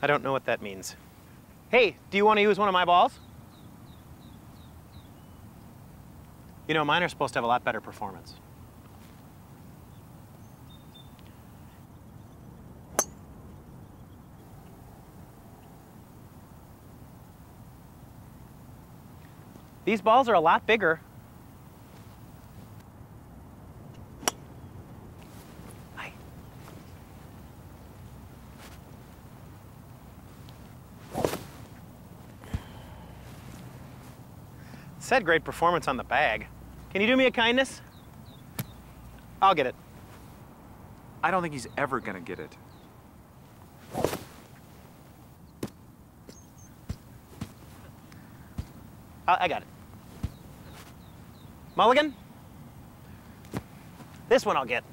I don't know what that means. Hey, do you want to use one of my balls? You know, mine are supposed to have a lot better performance. These balls are a lot bigger. Said great performance on the bag. Can you do me a kindness? I'll get it. I don't think he's ever gonna get it. I, I got it. Mulligan? This one I'll get.